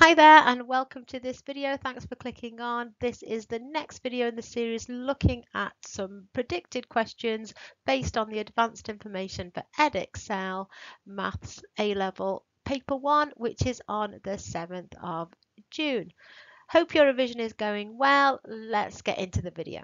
Hi there and welcome to this video. Thanks for clicking on. This is the next video in the series looking at some predicted questions based on the advanced information for Edexcel Maths A-Level Paper 1 which is on the 7th of June. Hope your revision is going well. Let's get into the video.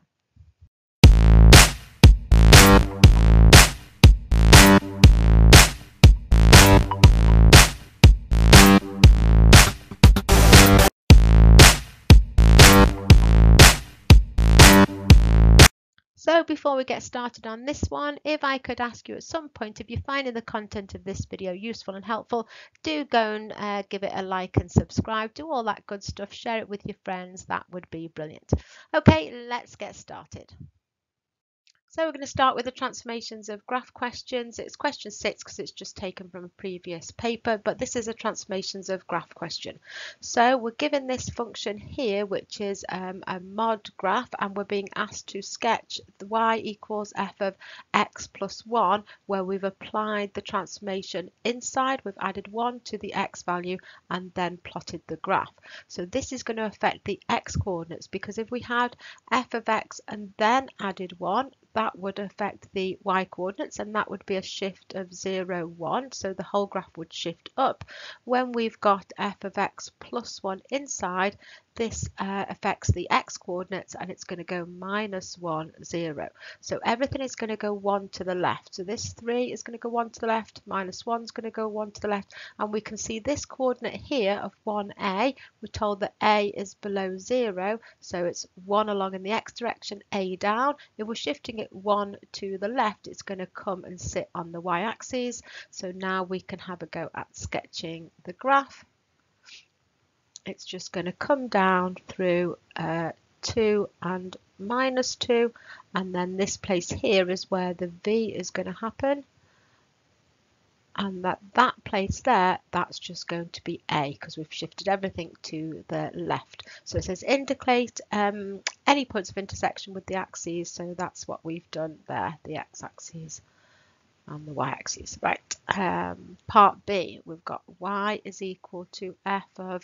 So before we get started on this one, if I could ask you at some point, if you're finding the content of this video useful and helpful, do go and uh, give it a like and subscribe, do all that good stuff, share it with your friends, that would be brilliant. Okay, let's get started. So we're going to start with the transformations of graph questions. It's question six because it's just taken from a previous paper, but this is a transformations of graph question. So we're given this function here, which is um, a mod graph, and we're being asked to sketch the y equals f of x plus 1, where we've applied the transformation inside. We've added 1 to the x value and then plotted the graph. So this is going to affect the x coordinates because if we had f of x and then added 1, that would affect the y coordinates and that would be a shift of 0, 1. So the whole graph would shift up. When we've got f of x plus 1 inside, this uh, affects the x coordinates and it's going to go minus 1, 0. So everything is going to go 1 to the left. So this 3 is going to go 1 to the left, minus 1 is going to go 1 to the left. And we can see this coordinate here of 1a. We're told that a is below 0, so it's 1 along in the x direction, a down. If we're shifting it 1 to the left, it's going to come and sit on the y-axis. So now we can have a go at sketching the graph it's just going to come down through uh, 2 and minus 2 and then this place here is where the V is going to happen. And that that place there that's just going to be A because we've shifted everything to the left. So it says indicate um, any points of intersection with the axes so that's what we've done there the x-axis and the y-axis. Right um, part B we've got y is equal to f of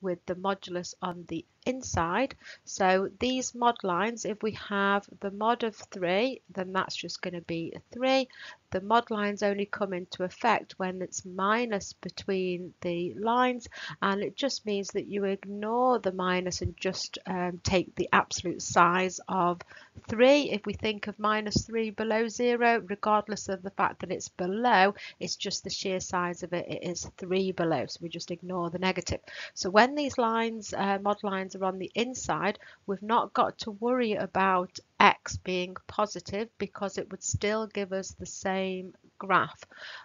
with the modulus on the inside. So these mod lines, if we have the mod of 3, then that's just going to be 3. The mod lines only come into effect when it's minus between the lines and it just means that you ignore the minus and just um, take the absolute size of 3. If we think of minus 3 below 0, regardless of the fact that it's below, it's just the sheer size of it, it is 3 below. So we just ignore the negative. So when these lines, uh, mod lines are on the inside, we've not got to worry about x being positive because it would still give us the same graph.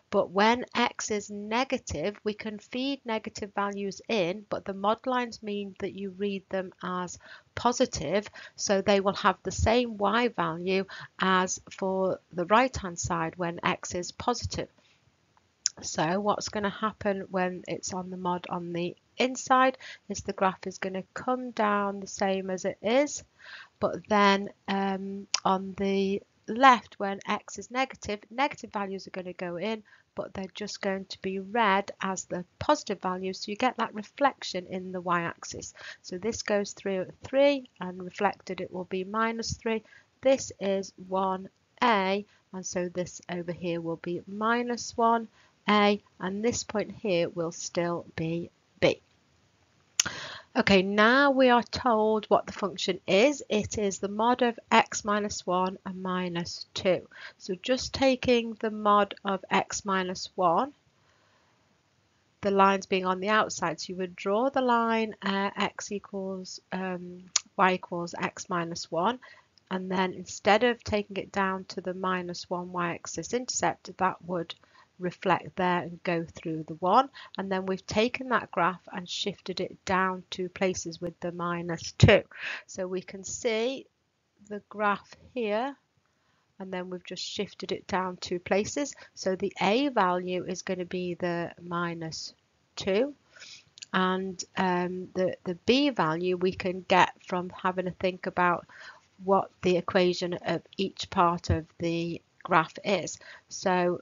But when x is negative, we can feed negative values in, but the mod lines mean that you read them as positive, so they will have the same y value as for the right hand side when x is positive. So what's going to happen when it's on the mod on the inside is the graph is going to come down the same as it is but then um, on the left when x is negative negative values are going to go in but they're just going to be read as the positive values so you get that reflection in the y-axis. So this goes through at 3 and reflected it will be minus 3 this is 1a and so this over here will be minus 1a and this point here will still be b Okay, now we are told what the function is. It is the mod of x minus 1 and minus 2. So just taking the mod of x minus 1, the lines being on the outside, so you would draw the line uh, x equals um, y equals x minus 1 and then instead of taking it down to the minus 1 y-axis intercept, that would reflect there and go through the one. And then we've taken that graph and shifted it down to places with the minus 2 so we can see the graph here and then we've just shifted it down two places. So the a value is going to be the minus 2 and um, the the b value we can get from having to think about what the equation of each part of the graph is. So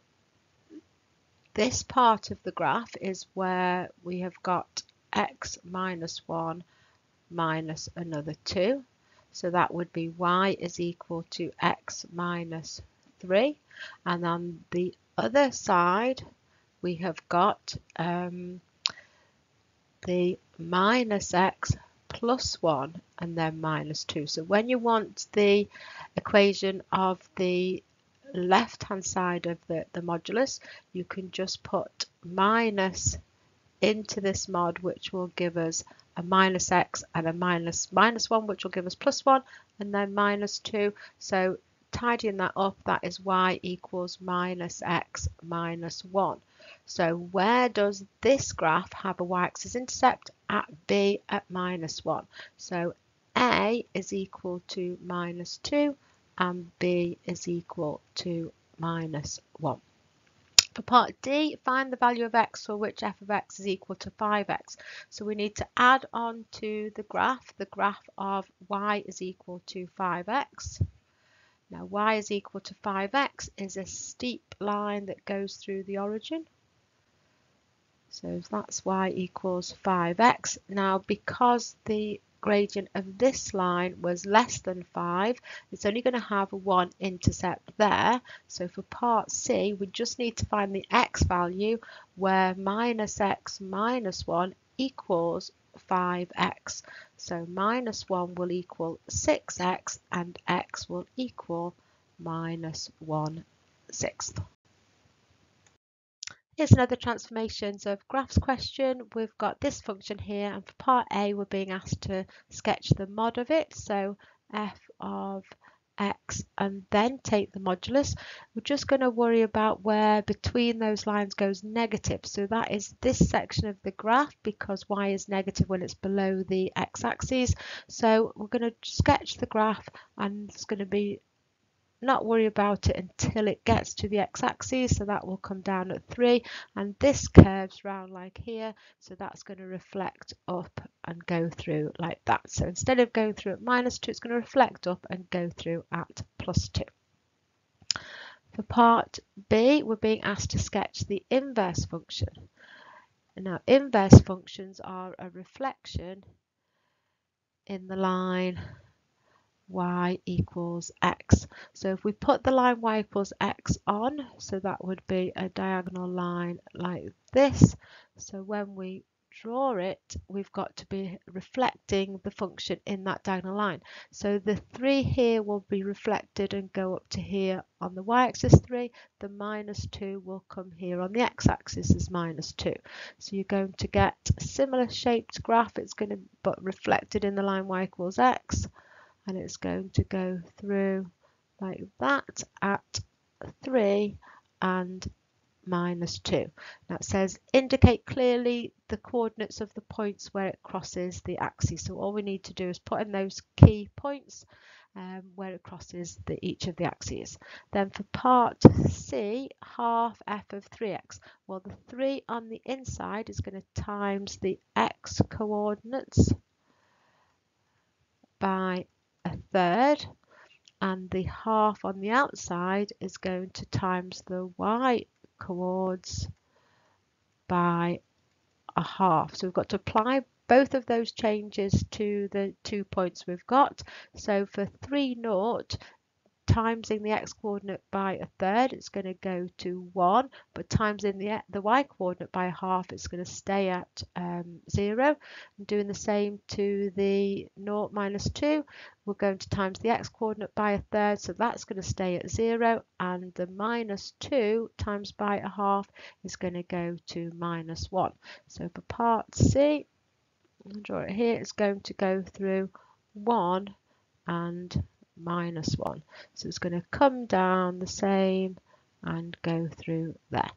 this part of the graph is where we have got x minus 1 minus another 2. So that would be y is equal to x minus 3. And on the other side, we have got um, the minus x plus 1 and then minus 2. So when you want the equation of the left hand side of the, the modulus, you can just put minus into this mod, which will give us a minus x and a minus minus 1, which will give us plus 1, and then minus 2. So tidying that up, that is y equals minus x minus 1. So where does this graph have a y-axis intercept? At b at minus 1. So a is equal to minus 2 and b is equal to minus 1. For part D, find the value of x for which f of x is equal to 5x. So we need to add on to the graph, the graph of y is equal to 5x. Now y is equal to 5x is a steep line that goes through the origin. So that's y equals 5x. Now because the gradient of this line was less than 5, it's only going to have 1 intercept there. So for part C, we just need to find the x value where minus x minus 1 equals 5x. So minus 1 will equal 6x and x will equal minus 1 sixth. Here's another transformations of graphs question. We've got this function here and for part A we're being asked to sketch the mod of it. So f of x and then take the modulus. We're just going to worry about where between those lines goes negative. So that is this section of the graph because y is negative when it's below the x-axis. So we're going to sketch the graph and it's going to be not worry about it until it gets to the x-axis so that will come down at 3 and this curves round like here so that's going to reflect up and go through like that. So instead of going through at minus 2 it's going to reflect up and go through at plus 2 for part B we're being asked to sketch the inverse function. Now inverse functions are a reflection in the line y equals x. So if we put the line y equals x on, so that would be a diagonal line like this. So when we draw it, we've got to be reflecting the function in that diagonal line. So the 3 here will be reflected and go up to here on the y-axis 3. The minus 2 will come here on the x-axis as minus 2. So you're going to get a similar shaped graph. It's going to but reflected in the line y equals x and it's going to go through like that at 3 and minus 2. Now it says indicate clearly the coordinates of the points where it crosses the axis. So all we need to do is put in those key points um, where it crosses the, each of the axes. Then for part C, half f of 3x. Well, the 3 on the inside is going to times the x coordinates by a third and the half on the outside is going to times the y chords by a half. So we've got to apply both of those changes to the two points we've got. So for 3 naught, timesing the x coordinate by a third, it's going to go to 1, but timesing the, the y coordinate by a half, it's going to stay at um, 0. And doing the same to the 0 minus 2, we're going to times the x coordinate by a third, so that's going to stay at 0, and the minus 2 times by a half is going to go to minus 1. So for part C, I'll draw it here, it's going to go through 1 and minus 1. So it's going to come down the same and go through there.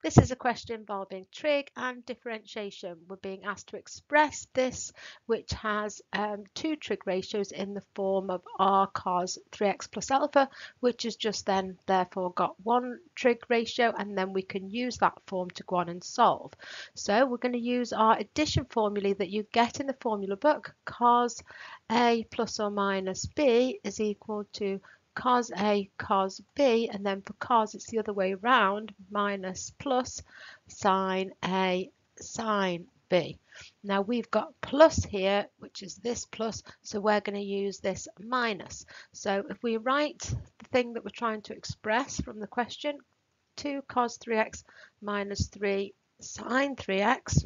This is a question involving trig and differentiation. We're being asked to express this, which has um, two trig ratios in the form of r cos 3x plus alpha, which has just then therefore got one trig ratio, and then we can use that form to go on and solve. So we're going to use our addition formulae that you get in the formula book, cos a plus or minus b is equal to cos A cos B and then for cos it's the other way around minus plus sine A sine b. Now we've got plus here, which is this plus, so we're going to use this minus. So if we write the thing that we're trying to express from the question, 2 cos 3x minus 3 sine 3x,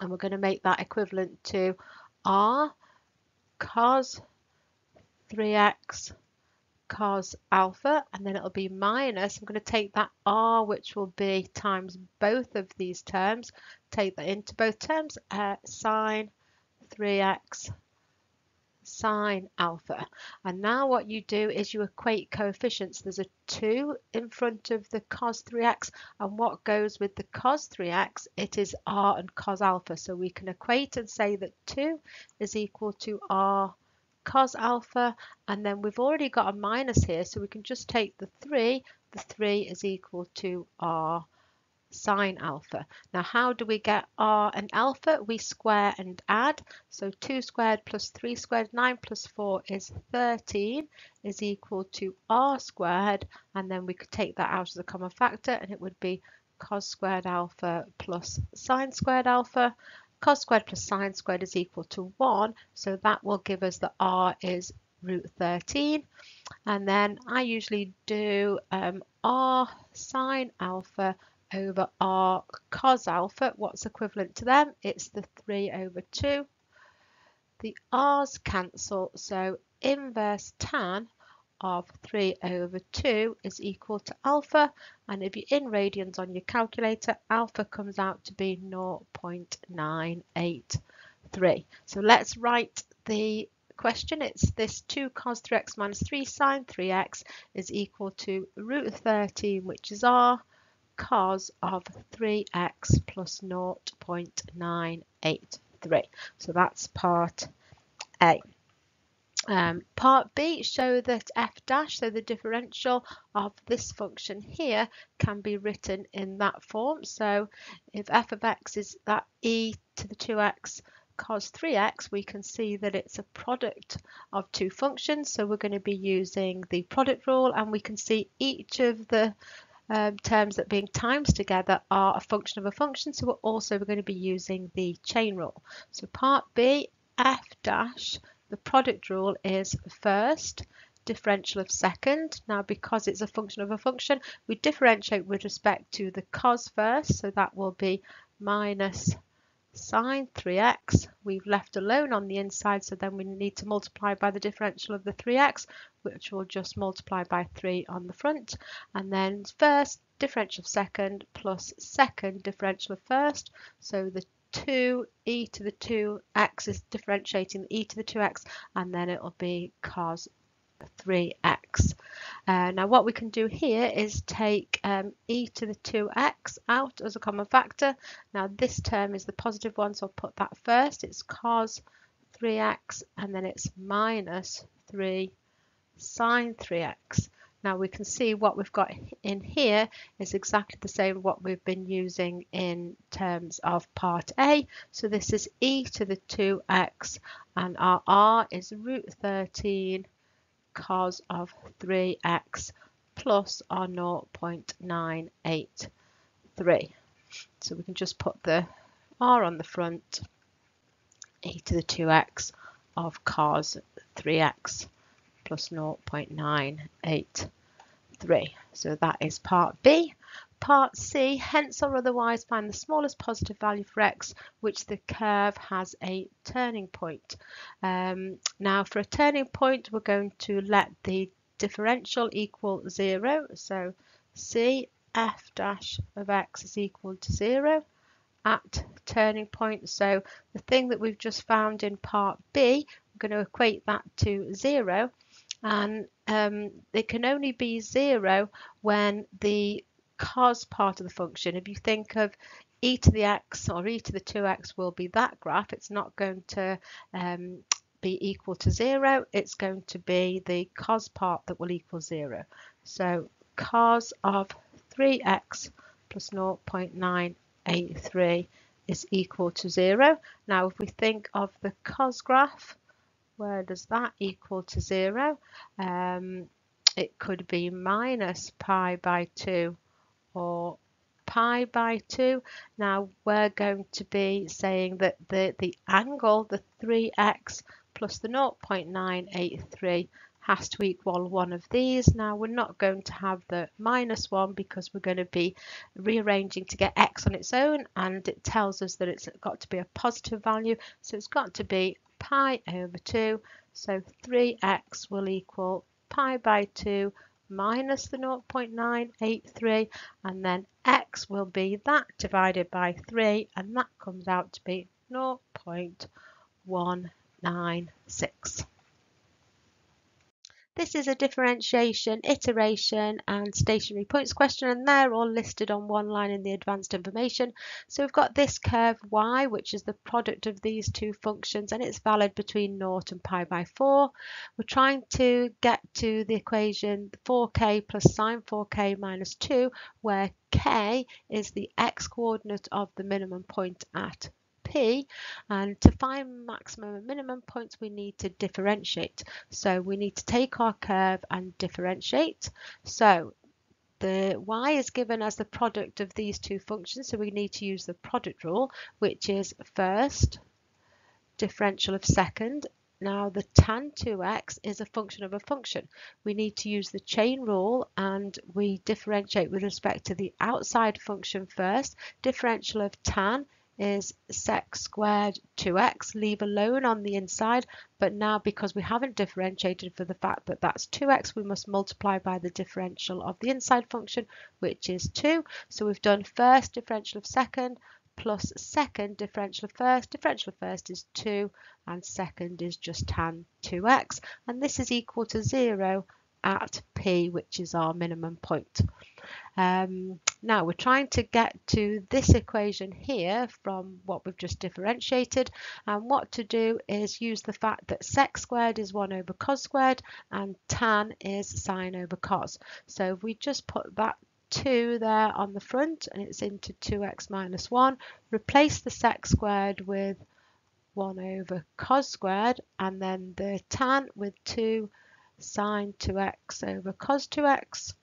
and we're going to make that equivalent to r cos 3x cos alpha and then it'll be minus I'm going to take that r which will be times both of these terms. Take that into both terms uh, sine 3x sine alpha. And now what you do is you equate coefficients. There's a 2 in front of the cos 3x and what goes with the cos 3x it is r and cos alpha. So we can equate and say that 2 is equal to r cos alpha and then we've already got a minus here so we can just take the 3 the 3 is equal to r sine alpha. Now how do we get r and alpha? We square and add. So 2 squared plus 3 squared, 9 plus 4 is 13 is equal to r squared and then we could take that out as a common factor and it would be cos squared alpha plus sine squared alpha cos squared plus sine squared is equal to 1. So that will give us that r is root 13. And then I usually do um, r sine alpha over r cos alpha. What's equivalent to them? It's the 3 over 2. The r's cancel, so inverse tan of 3 over 2 is equal to alpha and if you're in radians on your calculator alpha comes out to be 0.983 so let's write the question. It's this 2 cos 3x minus 3 sine 3x is equal to root 13 which is r cos of 3x plus 0.983 so that's part a um, part B, show that f dash, so the differential of this function here, can be written in that form. So if f of x is that e to the 2x cos 3x, we can see that it's a product of two functions. So we're going to be using the product rule and we can see each of the um, terms that being times together are a function of a function. So we're also going to be using the chain rule. So part B, f dash the product rule is first, differential of second. Now, because it's a function of a function, we differentiate with respect to the cos first. So that will be minus sine 3x. We've left alone on the inside, so then we need to multiply by the differential of the 3x, which will just multiply by 3 on the front. And then first differential of second plus second differential of first. So the 2 e to the 2x is differentiating e to the 2x and then it'll be cos 3x. Uh, now what we can do here is take um, e to the 2x out as a common factor. Now this term is the positive one so I'll put that first. It's cos 3x and then it's minus 3 sine 3x. Now we can see what we've got in here is exactly the same what we've been using in terms of part A. So this is e to the 2x and our r is root 13 cos of 3x plus our 0.983. So we can just put the r on the front, e to the 2x of cos 3x plus 0.983. So that is part B. Part C, hence or otherwise find the smallest positive value for x, which the curve has a turning point. Um, now for a turning point, we're going to let the differential equal zero. So C f dash of x is equal to zero at turning point. So the thing that we've just found in part B, we're going to equate that to zero and um, it can only be zero when the cos part of the function, if you think of e to the x or e to the 2x will be that graph, it's not going to um, be equal to zero, it's going to be the cos part that will equal zero. So cos of 3x plus 0.983 is equal to zero. Now if we think of the cos graph, where does that equal to zero? Um, it could be minus pi by 2 or pi by 2. Now we're going to be saying that the, the angle, the 3x plus the 0.983 has to equal one of these. Now we're not going to have the minus one because we're going to be rearranging to get x on its own and it tells us that it's got to be a positive value. So it's got to be pi over 2. So 3x will equal pi by 2 minus the 0.983 and then x will be that divided by 3 and that comes out to be 0.196. This is a differentiation, iteration and stationary points question and they're all listed on one line in the advanced information. So we've got this curve y which is the product of these two functions and it's valid between 0 and pi by 4. We're trying to get to the equation 4k plus sine 4k minus 2 where k is the x coordinate of the minimum point at And to find maximum and minimum points we need to differentiate. So we need to take our curve and differentiate. So the y is given as the product of these two functions so we need to use the product rule which is first differential of second now the tan 2x is a function of a function. We need to use the chain rule and we differentiate with respect to the outside function first. Differential of tan is sec squared 2x, leave alone on the inside, but now because we haven't differentiated for the fact that that's 2x, we must multiply by the differential of the inside function, which is 2. So we've done first differential of second plus second differential of first. Differential of first is 2 and second is just tan 2x, and this is equal to 0 at P, which is our minimum point. Um, now we're trying to get to this equation here from what we've just differentiated and what to do is use the fact that sec squared is 1 over cos squared and tan is sine over cos. So if we just put that 2 there on the front and it's into 2x minus 1, replace the sec squared with 1 over cos squared and then the tan with 2 sine 2x over cos 2x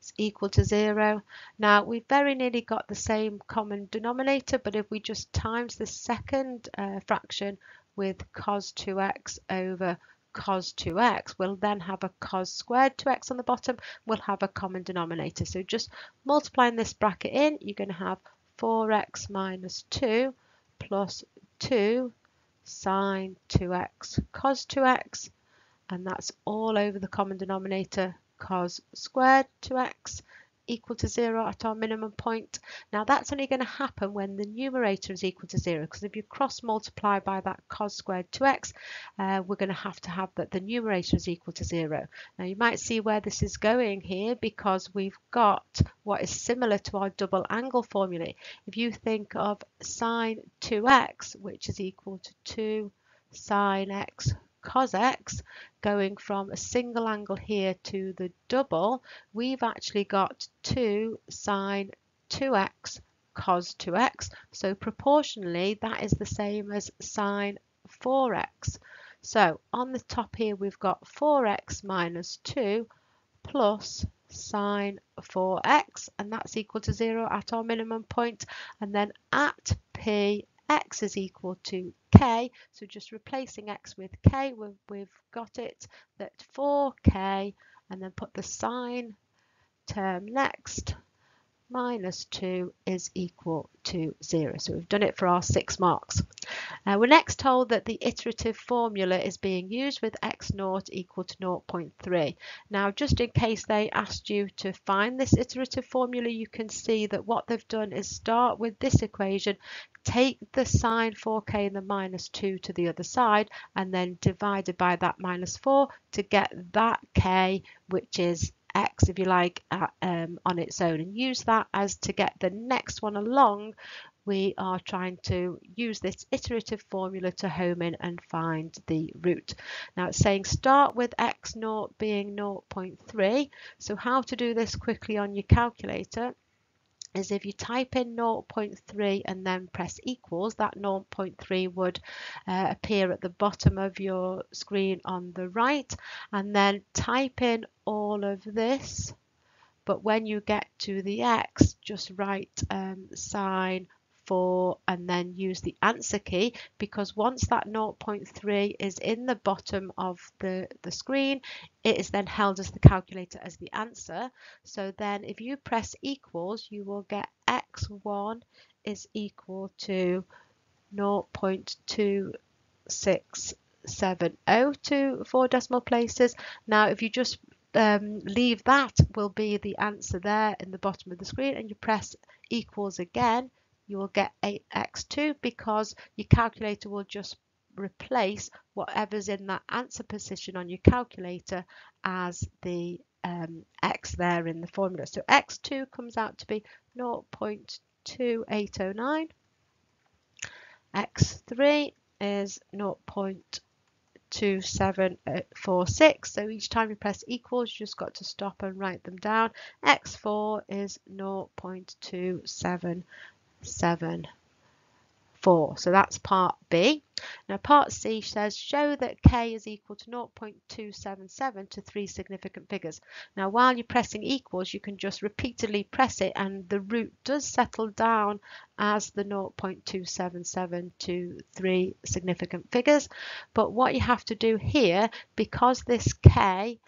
is equal to zero. Now we've very nearly got the same common denominator, but if we just times the second uh, fraction with cos 2x over cos 2x, we'll then have a cos squared 2x on the bottom, we'll have a common denominator. So just multiplying this bracket in, you're going to have 4x minus 2 plus 2 sine 2x cos 2x, and that's all over the common denominator cos squared 2x equal to 0 at our minimum point. Now that's only going to happen when the numerator is equal to 0 because if you cross multiply by that cos squared 2x uh, we're going to have to have that the numerator is equal to 0. Now you might see where this is going here because we've got what is similar to our double angle formula. If you think of sine 2x which is equal to 2 sine x cos x going from a single angle here to the double, we've actually got 2 sine 2x cos 2x. So proportionally, that is the same as sine 4x. So on the top here, we've got 4x minus 2 plus sine 4x, and that's equal to 0 at our minimum point. And then at P, x is equal to k. So just replacing x with k, we've, we've got it that 4k and then put the sine term next minus 2 is equal to 0. So we've done it for our six marks. Uh, we're next told that the iterative formula is being used with x naught equal to 0.3. Now just in case they asked you to find this iterative formula you can see that what they've done is start with this equation take the sine 4k and the minus 2 to the other side and then divided by that minus 4 to get that k which is x if you like um, on its own and use that as to get the next one along. We are trying to use this iterative formula to home in and find the root. Now it's saying start with x naught being 0.3 so how to do this quickly on your calculator is if you type in 0.3 and then press equals, that 0.3 would uh, appear at the bottom of your screen on the right. And then type in all of this but when you get to the x, just write um, sine 4 and then use the answer key because once that 0.3 is in the bottom of the, the screen, it is then held as the calculator as the answer. So then if you press equals, you will get x1 is equal to 0.2670 to four decimal places. Now, if you just um, leave that will be the answer there in the bottom of the screen and you press equals again, you will get 8x2 because your calculator will just replace whatever's in that answer position on your calculator as the um, x there in the formula. So x2 comes out to be 0.2809. x3 is 0.2746. So each time you press equals, you just got to stop and write them down. x4 is 0.27 seven, four. So that's part B. Now part C says show that k is equal to 0.277 to three significant figures. Now while you're pressing equals you can just repeatedly press it and the root does settle down as the 0.277 to three significant figures. But what you have to do here because this k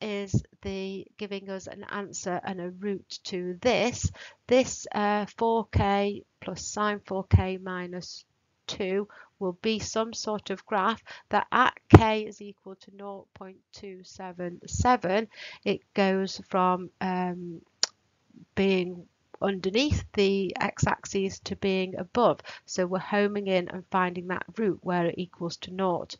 is the giving us an answer and a root to this. This uh, 4k plus sine 4k minus 2 will be some sort of graph that at k is equal to 0.277 it goes from um, being underneath the x-axis to being above. So we're homing in and finding that root where it equals to naught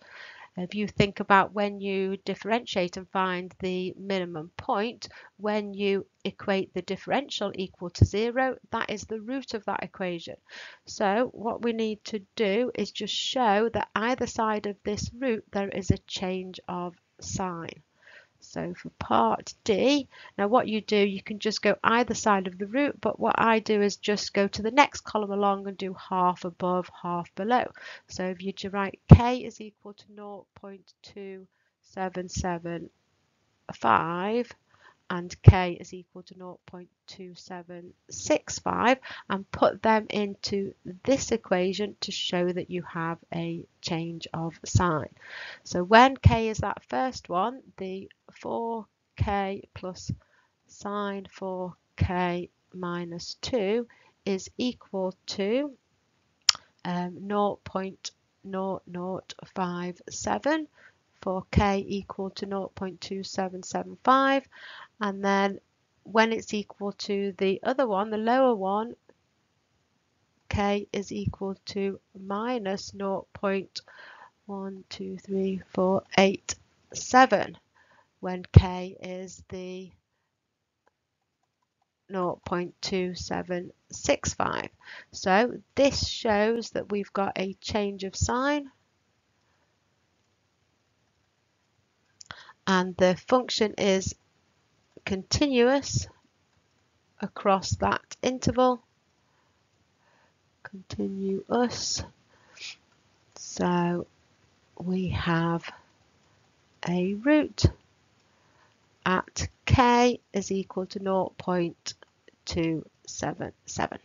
if you think about when you differentiate and find the minimum point, when you equate the differential equal to zero, that is the root of that equation. So what we need to do is just show that either side of this root there is a change of sign. So for part D, now what you do, you can just go either side of the root, but what I do is just go to the next column along and do half above, half below. So if you write K is equal to 0.2775, and k is equal to 0.2765 and put them into this equation to show that you have a change of sign. So when k is that first one, the 4k plus sine 4k minus 2 is equal to um, 0.0057 for k equal to 0.2775 and then when it's equal to the other one, the lower one, k is equal to minus 0.123487 when k is the 0.2765. So this shows that we've got a change of sign and the function is continuous across that interval. Continuous. So we have a root at k is equal to 0.277.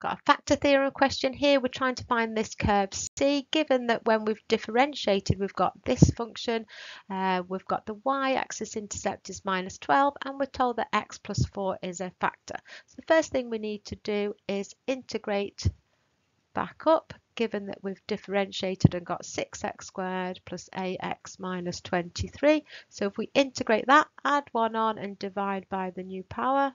Got a factor theorem question here. We're trying to find this curve C, given that when we've differentiated, we've got this function, uh, we've got the y-axis intercept is minus 12, and we're told that x plus 4 is a factor. So the first thing we need to do is integrate back up, given that we've differentiated and got 6x squared plus ax minus 23. So if we integrate that, add 1 on and divide by the new power,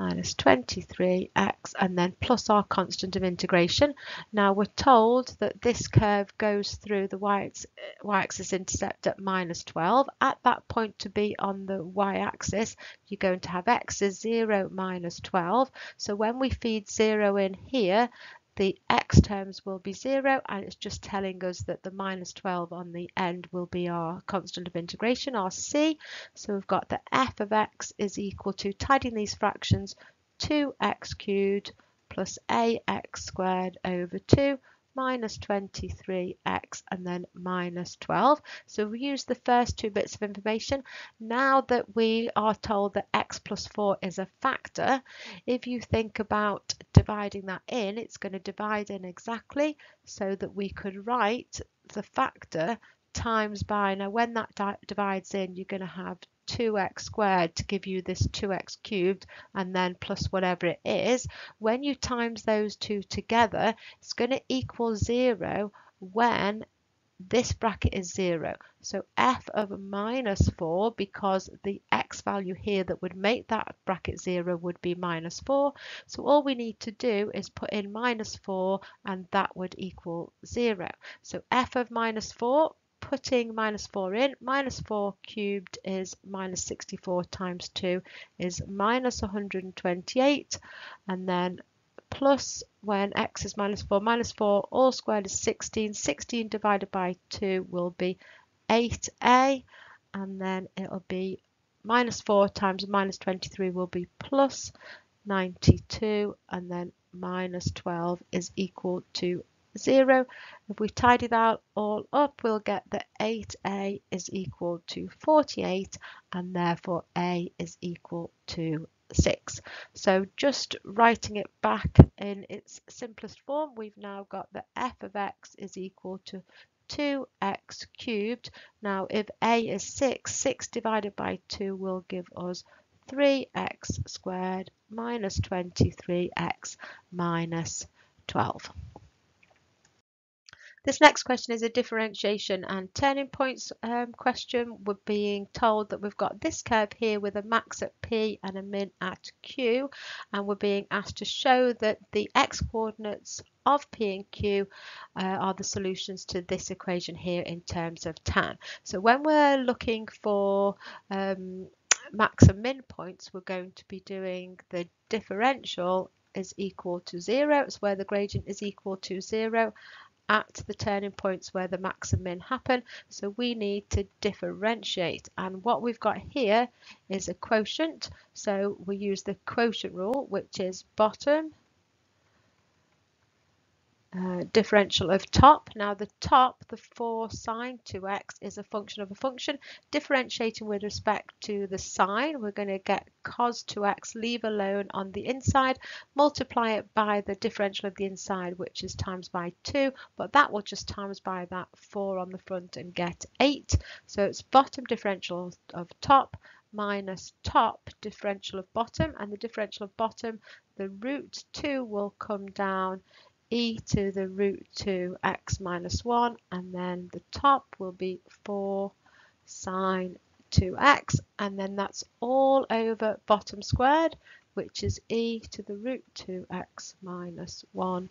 minus 23x and then plus our constant of integration. Now we're told that this curve goes through the y-axis intercept at minus 12. At that point to be on the y-axis, you're going to have x is 0 minus 12. So when we feed 0 in here, the x terms will be 0 and it's just telling us that the minus 12 on the end will be our constant of integration, our c. So we've got the f of x is equal to, tidying these fractions, 2x cubed plus ax squared over 2 minus 23x and then minus 12. So we use the first two bits of information. Now that we are told that x plus 4 is a factor, if you think about dividing that in, it's going to divide in exactly so that we could write the factor times by. Now when that di divides in, you're going to have 2x squared to give you this 2x cubed and then plus whatever it is. When you times those two together, it's going to equal 0 when this bracket is 0. So f of minus 4, because the x value here that would make that bracket 0 would be minus 4. So all we need to do is put in minus 4 and that would equal 0. So f of minus 4 putting minus 4 in, minus 4 cubed is minus 64 times 2 is minus 128 and then plus when x is minus 4, minus 4 all squared is 16, 16 divided by 2 will be 8a and then it'll be minus 4 times minus 23 will be plus 92 and then minus 12 is equal to 0. If we tidy that all up, we'll get that 8a is equal to 48 and therefore a is equal to 6. So just writing it back in its simplest form, we've now got that f of x is equal to 2x cubed. Now if a is 6, 6 divided by 2 will give us 3x squared minus 23x minus 12. This next question is a differentiation and turning points um, question. We're being told that we've got this curve here with a max at P and a min at Q and we're being asked to show that the x coordinates of P and Q uh, are the solutions to this equation here in terms of tan. So when we're looking for um, max and min points, we're going to be doing the differential is equal to zero. It's where the gradient is equal to zero at the turning points where the max and min happen. So we need to differentiate. And what we've got here is a quotient. So we use the quotient rule, which is bottom uh, differential of top. Now the top, the 4 sine 2x is a function of a function. Differentiating with respect to the sine, we're going to get cos 2x, leave alone on the inside, multiply it by the differential of the inside, which is times by 2, but that will just times by that 4 on the front and get 8. So it's bottom differential of top minus top differential of bottom, and the differential of bottom, the root 2 will come down e to the root 2 x minus 1 and then the top will be 4 sine 2x and then that's all over bottom squared which is e to the root 2x minus 1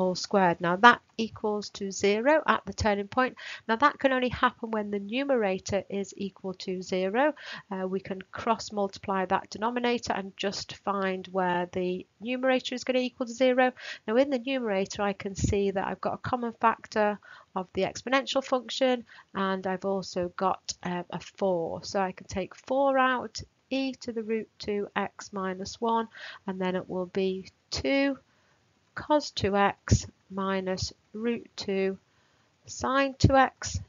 all squared. Now that equals to 0 at the turning point. Now that can only happen when the numerator is equal to 0. Uh, we can cross multiply that denominator and just find where the numerator is going to equal to 0. Now in the numerator I can see that I've got a common factor of the exponential function and I've also got um, a 4. So I can take 4 out e to the root 2x minus 1 and then it will be 2 cos 2x minus root 2 sine 2x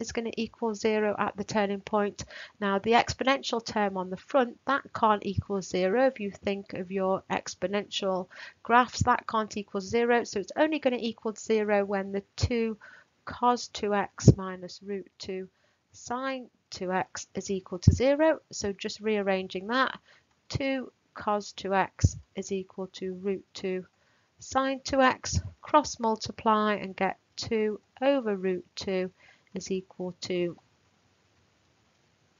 is going to equal 0 at the turning point. Now the exponential term on the front, that can't equal 0. If you think of your exponential graphs, that can't equal 0. So it's only going to equal 0 when the 2 cos 2x minus root 2 sine 2x is equal to 0. So just rearranging that, 2 cos 2x is equal to root 2 sine 2x, cross multiply and get 2 over root 2 is equal to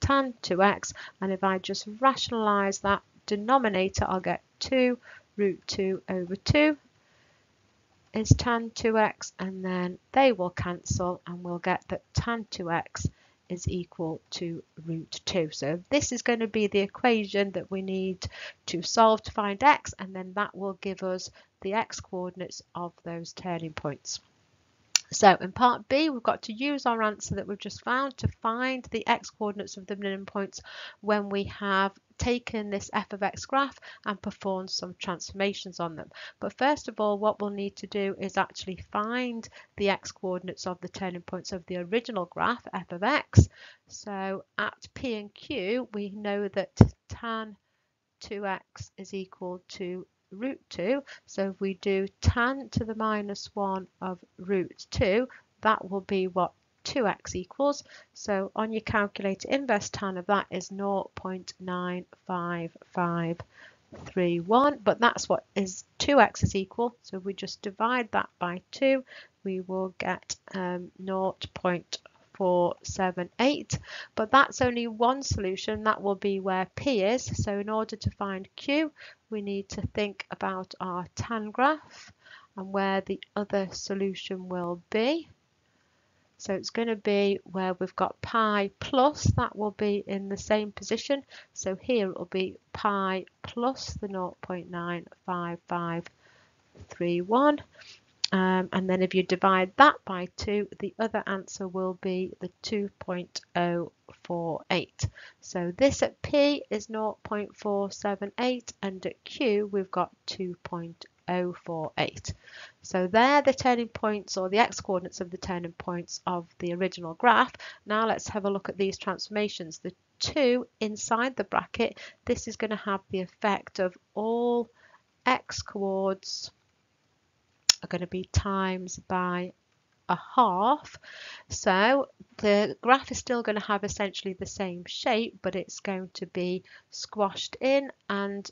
tan 2x. And if I just rationalise that denominator, I'll get 2 root 2 over 2 is tan 2x and then they will cancel and we'll get that tan 2x is equal to root 2. So this is going to be the equation that we need to solve to find x and then that will give us the x coordinates of those turning points. So in part B, we've got to use our answer that we've just found to find the x coordinates of the minimum points when we have taken this f of x graph and performed some transformations on them. But first of all, what we'll need to do is actually find the x coordinates of the turning points of the original graph, f of x. So at P and Q, we know that tan 2x is equal to root 2. So if we do tan to the minus 1 of root 2, that will be what 2x equals. So on your calculator, inverse tan of that is 0.95531, but that's what is 2x is equal. So if we just divide that by 2, we will get um, 0.478, but that's only one solution. That will be where P is. So in order to find Q, we need to think about our tan graph and where the other solution will be. So it's going to be where we've got pi plus, that will be in the same position. So here it will be pi plus the 0.95531. Um, and then if you divide that by 2, the other answer will be the 2.048. So this at P is 0.478 and at Q we've got 2.048. So they're the turning points or the x coordinates of the turning points of the original graph. Now let's have a look at these transformations. The 2 inside the bracket, this is going to have the effect of all x coordinates are going to be times by a half. So the graph is still going to have essentially the same shape, but it's going to be squashed in and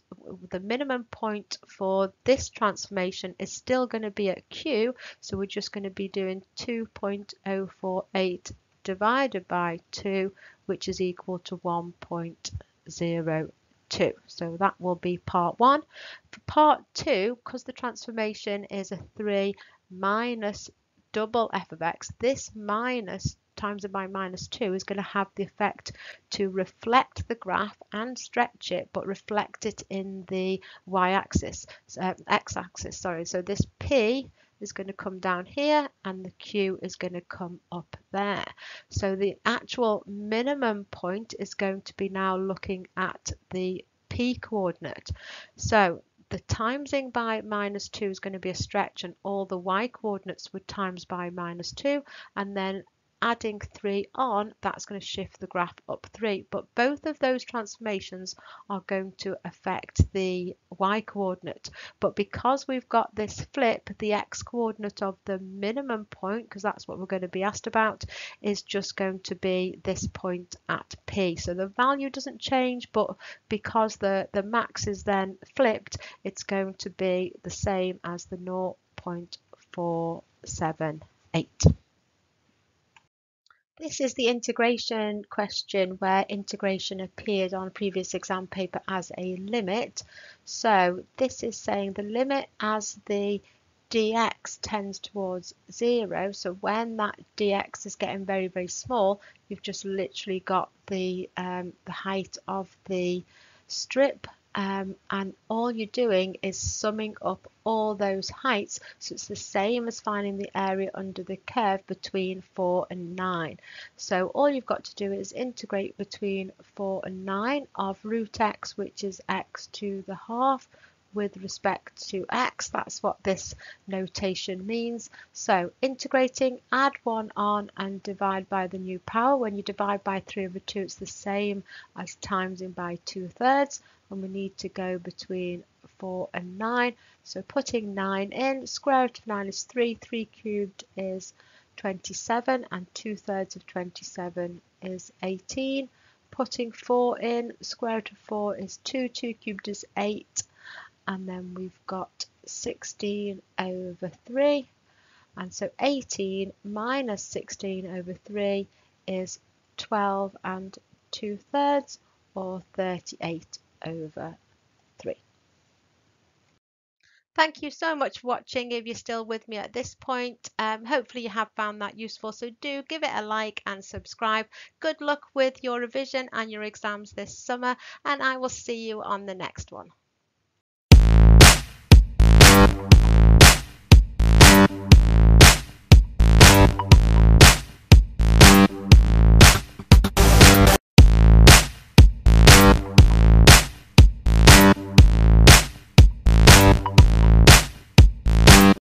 the minimum point for this transformation is still going to be at Q. So we're just going to be doing 2.048 divided by 2, which is equal to 1.0 2. So that will be part 1. For part 2, because the transformation is a 3 minus double f of x, this minus times it by minus 2 is going to have the effect to reflect the graph and stretch it, but reflect it in the y-axis, uh, x-axis, sorry. So this p is going to come down here and the Q is going to come up there. So the actual minimum point is going to be now looking at the P coordinate. So the timesing by minus 2 is going to be a stretch and all the y coordinates would times by minus 2 and then adding 3 on, that's going to shift the graph up 3. But both of those transformations are going to affect the y coordinate. But because we've got this flip, the x coordinate of the minimum point, because that's what we're going to be asked about, is just going to be this point at P. So the value doesn't change, but because the, the max is then flipped, it's going to be the same as the 0.478. This is the integration question where integration appeared on a previous exam paper as a limit. So this is saying the limit as the dx tends towards zero. So when that dx is getting very, very small, you've just literally got the, um, the height of the strip um, and all you're doing is summing up all those heights so it's the same as finding the area under the curve between 4 and 9 so all you've got to do is integrate between 4 and 9 of root x which is x to the half with respect to x. That's what this notation means. So integrating, add 1 on and divide by the new power. When you divide by 3 over 2, it's the same as timesing by 2 thirds. And we need to go between 4 and 9. So putting 9 in, square root of 9 is 3, 3 cubed is 27 and 2 thirds of 27 is 18. Putting 4 in, square root of 4 is 2, 2 cubed is 8 and then we've got 16 over 3 and so 18 minus 16 over 3 is 12 and 2 thirds or 38 over 3. Thank you so much for watching. If you're still with me at this point, um, hopefully you have found that useful. So do give it a like and subscribe. Good luck with your revision and your exams this summer and I will see you on the next one.